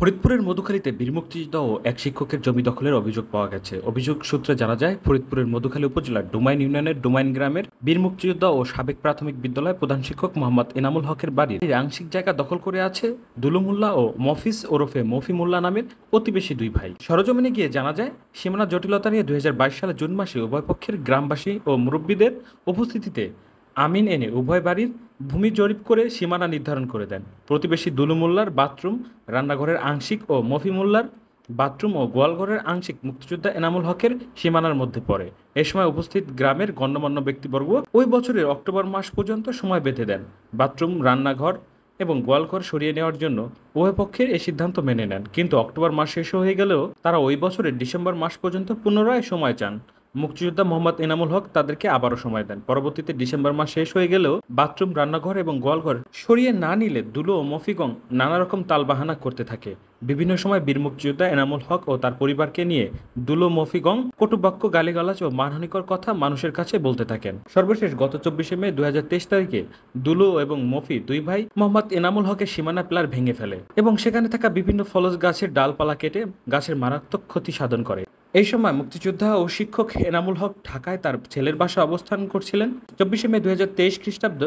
ফরিদপুরের মধুখালীতে বীর মুক্তিযোদ্ধা ও এক শিক্ষকের জমি দখলের অভিযোগ পাওয়া গেছে। অভিযোগ সূত্রে জানা যায়, ফরিদপুরের মধুখালী উপজেলার ডোমাইন ইউনিয়নের ডোমাইন গ্রামের বীর মুক্তিযোদ্ধা ও সাবেক প্রাথমিক বিদ্যালয় প্রধান শিক্ষক মোহাম্মদ এনামুল হকের বাড়ির আংশিক জায়গা দখল করে আছে দুলুমুল্লাহ ও মফিজ ওরফে মফি মোল্লা নামের প্রতিবেশী দুই ভাই। সরজমিনে গিয়ে জানা যায়, সীমানা জটিলতা নিয়ে দুই সালে জুন মাসে উভয় পক্ষের গ্রামবাসী ও মুরব্বীদের উপস্থিতিতে আমিন এনে উভয় বাড়ির ভূমি জরিপ করে সীমানা নির্ধারণ করে দেন। প্রতিবেশী দুলু মোল্লার বাথরুম, রান্নাঘরের আংশিক ও মফি মোল্লার বাথরুম ও গোয়ালঘরের আংশিক মুক্তিযোদ্ধা এনামুল হকের সীমানার মধ্যে পড়ে। এ সময় উপস্থিত গ্রামের গণ্যমান্য ব্যক্তিবর্গ ওই বছরের অক্টোবর মাস পর্যন্ত সময় বেঁধে দেন। বাথরুম, রান্নাঘর এবং গোয়ালঘর সরিয়ে নেওয়ার জন্য উভয় পক্ষের এই সিদ্ধান্ত মেনে নেন। কিন্তু অক্টোবর মাস শেষ হয়ে গেলেও তারা ওই বছরের ডিসেম্বর মাস পর্যন্ত পুনরায় সময় চান। মুক্তিযোদ্ধা মোহাম্মদ এনামুল হক তাদেরকে আবারও সময় দেন। পরবর্তীতে ডিসেম্বর মাস শেষ হয়ে গেলেও বাথরুম, রান্নাঘর এবং গোয়ালঘর সরিয়ে না নিলে দুলো ও মফিগং নানা রকম তালবাহানা করতে থাকে। বিভিন্ন সময় বীর মুক্তিযোদ্ধা এনামুল হক ও তার পরিবারকে নিয়ে দুলো, মফিগং, কটুবাক্য, গালিগালাজ ও মানহানিকর কথা মানুষের কাছে বলতে থাকেন। সর্বশেষ গত চব্বিশে মে দু হাজার তেইশ তারিখে দুলো এবং মফি দুই ভাই মোহাম্মদ এনামুল হকের সীমানা প্লার ভেঙে ফেলে এবং সেখানে থাকা বিভিন্ন ফলস গাছের ডালপালা কেটে গাছের মারাত্মক ক্ষতি সাধন করে। এই সময় মুক্তিযোদ্ধা ও শিক্ষক এনামুল হক ঢাকায় তার ছেলের বাসা অবস্থান করছিলেন। চব্বিশে মে দু হাজার তেইশ খ্রিস্টাব্দ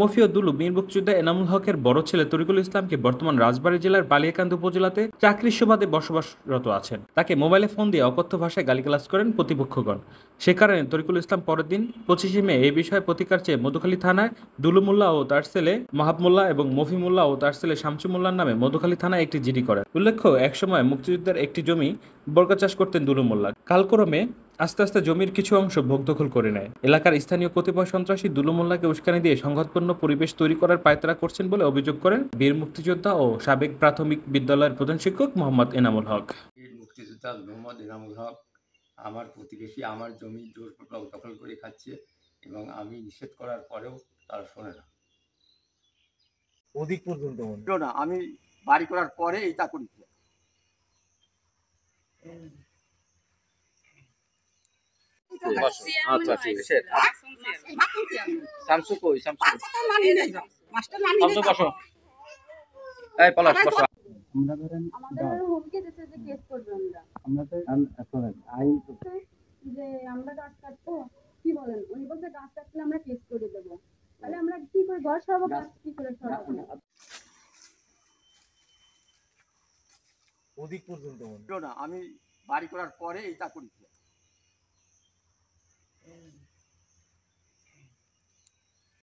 মফিও দুলু বীর মুক্তিযোদ্ধা এনামুল হকের বড় ছেলে তরিকুল ইসলামকে বর্তমান রাজবাড়ী জেলার বালিয়াকান্দ উপজেলাতে চাকরির সুবাদে বসবাসরত আছেন। তাকে মোবাইলে ফোন দিয়ে অকথ্য ভাষায় গালিগালাজ করেন প্রতিপক্ষগণ। সে কারণে তরিকুল ইসলাম পরের দিন পঁচিশে মে এই বিষয়ে প্রতিকার চেয়ে মধুখালী থানায় দুলু মোল্লা ও তার ছেলে মাহাব মোল্লা এবং মফি মোল্লা ও তার ছেলে শামসু মোল্লার নামে মধুখালী থানায় একটি জিডি করেন। উল্লেখ্য, একসময় মুক্তিযুদ্ধের একটি জমি বর্গা চাষ করতেন দুলু মোল্লা কালক্রমে আস্তে আস্তে জমির কিছু অংশ ভোগ দখল করে নেয়। এলাকার স্থানীয় কতিপয় সন্ত্রাসী দুলু মোল্লাকে উস্কানি দিয়ে সংঘাতপূর্ণ পরিবেশ তৈরি করার পায়তারা করছেন বলে অভিযোগ করেন বীর মুক্তিযোদ্ধা ও সাবেক প্রাথমিক বিদ্যালয়ের প্রধান শিক্ষক মোহাম্মদ এনামুল হক। বীর মুক্তিযোদ্ধা মোহাম্মদ এনামুল হক আমার প্রতিবেশী আমার জমি জোরপূর্বক দখল করে খাচ্ছে এবং আমি নিষেধ করার পরেও তারা শোনে না। অধিক পর্যন্ত না আমি বাড়ি করার পরে এইটা করেছি আচ্ছা ঠিক আছে। শামসু কই শামসু শামসু বসো। এই পলাশ বসো। আমরা ধরেন হুমকি দিচ্ছে যে কেস করবে আমরা। আমাদের শোনেন আইন যে আমরা গাছ কাটবো কি বলেন? উনি গাছ কাটলে আমরা কেস করে দেবো। তাহলে আমরা কি করে ঘর সরাবো গাছ কি করে সরাবো? অধিক পর্যন্ত না আমি বাড়ি করার পরে এটা করেছি